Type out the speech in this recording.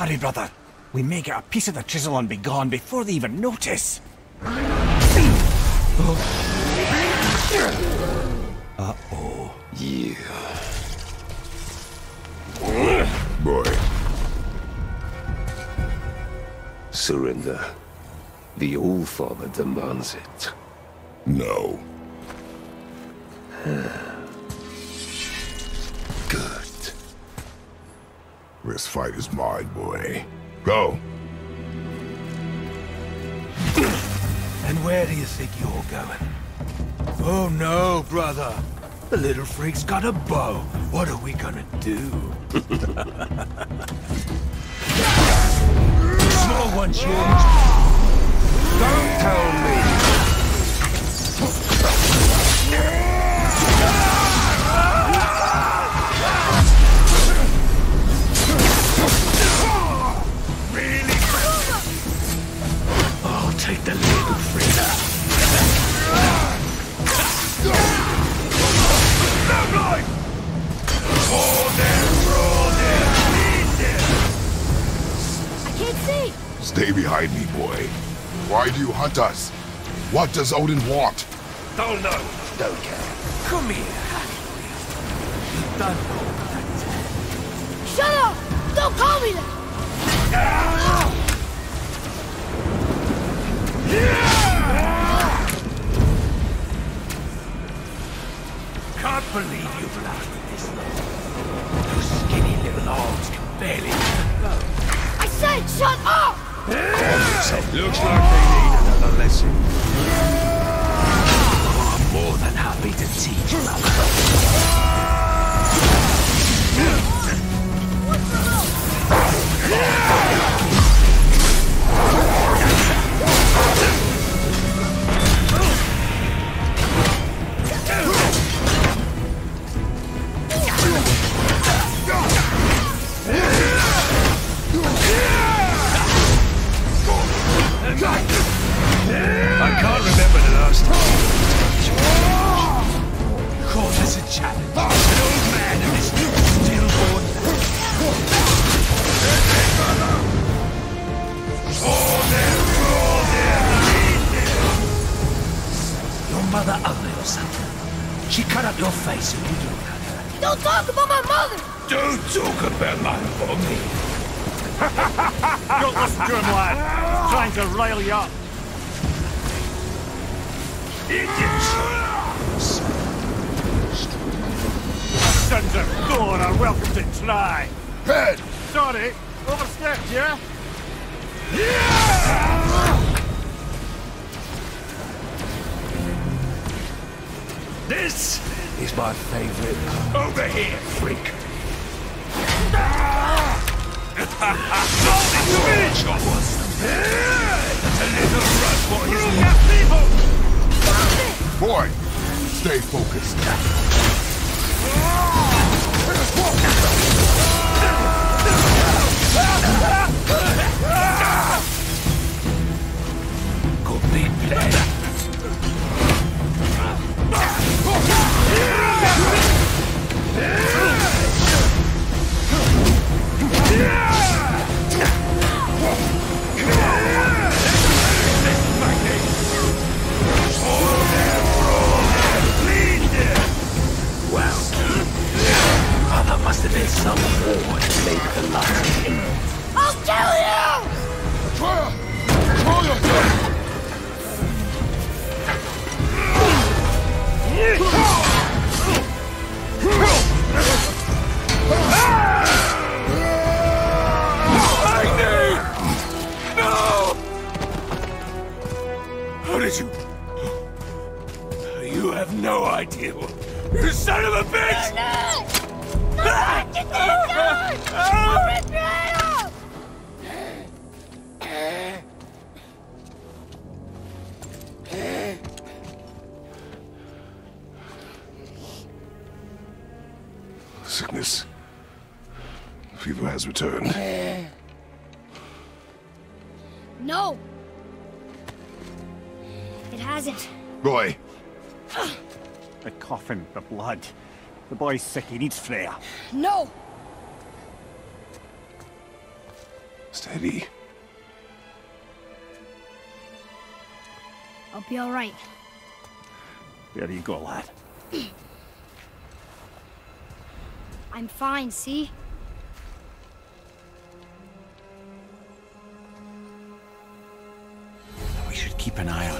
Hurry, brother. We may get a piece of the chisel and be gone before they even notice. Uh-oh. Yeah. Boy. Surrender. The All-Father demands it. No. This fight is mine, boy. Go. And where do you think you're going? Oh no, brother. The little freak's got a bow. What are we gonna do? Small one, George. Stay behind me, boy. Why do you hunt us? What does Odin want? Don't know. Don't care. Come here, You don't know Shut up! Don't call me that! Can't believe you've lasted this long. Those skinny little arms can barely lift a. I said shut up! Looks like they need another lesson. She cut up your face and you look at her. Don't talk about my mother! Don't talk about my mommy. Don't listen to him, lad. Trying to rile you up. Idiots! Sons of Thor are welcome to try. Head! Sorry, overstepped, yeah? yeah? This is my favorite. Over here, freak. A little run for his people. Boy! Stay focused. War that made the last of him. I'll kill you! Atreus! Control yourself! No! How did you... You have no idea. What... You son of a bitch! Get the gun! Betrayal! Sickness. Fever has returned. No! It hasn't. Roy, ah. The coffin, the blood. The boy's sick, he needs Freya. No! Steady. I'll be all right. There you go, lad. I'm fine, see? We should keep an eye on him.